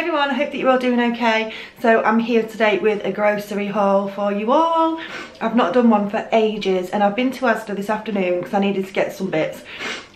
everyone, I hope that you're all doing okay. So I'm here today with a grocery haul for you all. I've not done one for ages and I've been to Asda this afternoon because I needed to get some bits.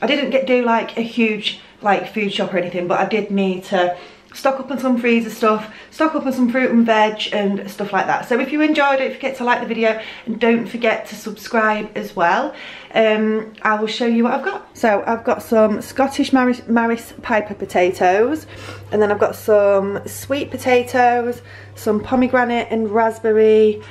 I didn't get do like a huge like food shop or anything but I did need to stock up on some freezer stuff, stock up on some fruit and veg and stuff like that. So if you enjoyed it, forget to like the video and don't forget to subscribe as well. Um, I will show you what I've got. So I've got some Scottish Maris, Maris Piper potatoes and then I've got some sweet potatoes, some pomegranate and raspberry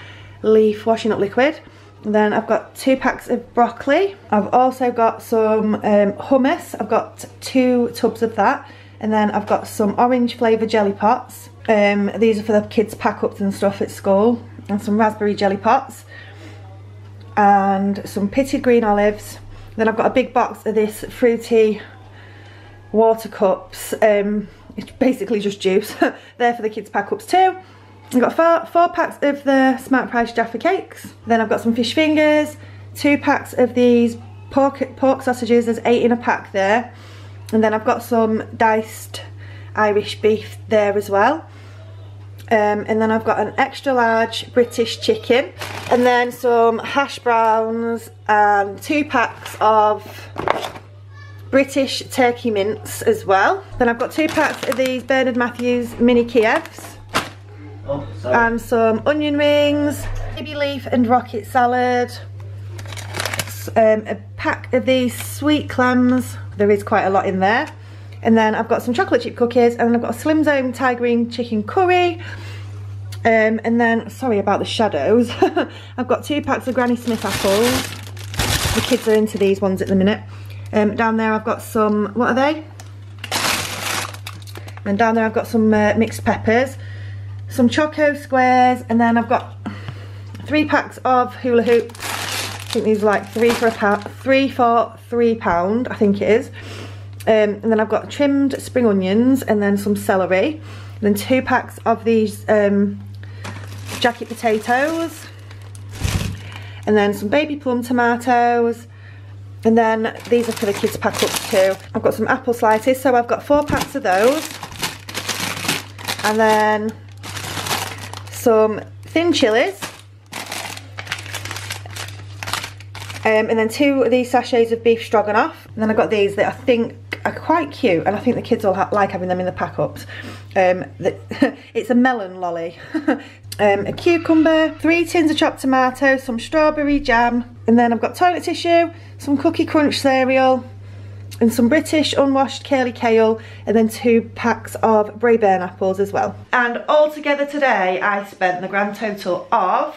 leaf washing up liquid. And then I've got two packs of broccoli. I've also got some um, hummus. I've got two tubs of that and then I've got some orange flavour jelly pots. Um, these are for the kids pack ups and stuff at school. And some raspberry jelly pots. And some pitted green olives. Then I've got a big box of this fruity water cups. Um, it's basically just juice. They're for the kids pack ups too. I've got four, four packs of the Smart Price Jaffa cakes. Then I've got some fish fingers, two packs of these pork, pork sausages. There's eight in a pack there. And then I've got some diced Irish beef there as well. Um, and then I've got an extra large British chicken. And then some hash browns and two packs of British turkey mince as well. Then I've got two packs of these Bernard Matthews mini Kievs. Oh, and some onion rings, baby leaf and rocket salad, um, a pack of these sweet clams there is quite a lot in there. And then I've got some chocolate chip cookies and then I've got a Slim Zone Thai green chicken curry. Um, and then, sorry about the shadows, I've got two packs of Granny Smith apples. The kids are into these ones at the minute. Um, down there I've got some, what are they? And down there I've got some uh, mixed peppers, some choco squares, and then I've got three packs of hula hoops think these are like three for a pound, three for three pound, I think it is. Um, and then I've got trimmed spring onions and then some celery. And then two packs of these um, jacket potatoes. And then some baby plum tomatoes. And then these are for the kids pack up too. I've got some apple slices, so I've got four packs of those. And then some thin chilies. Um, and then two of these sachets of beef stroganoff. And then I've got these that I think are quite cute and I think the kids will ha like having them in the pack-ups. Um, it's a melon lolly. um, a cucumber, three tins of chopped tomatoes, some strawberry jam, and then I've got toilet tissue, some Cookie Crunch cereal, and some British unwashed curly kale, and then two packs of Braeburn apples as well. And all together today, I spent the grand total of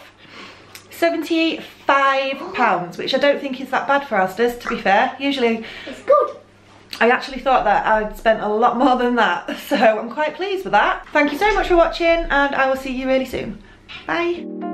£75, which I don't think is that bad for Asda's, to be fair. Usually... It's good. I actually thought that I'd spent a lot more than that, so I'm quite pleased with that. Thank you so much for watching, and I will see you really soon. Bye.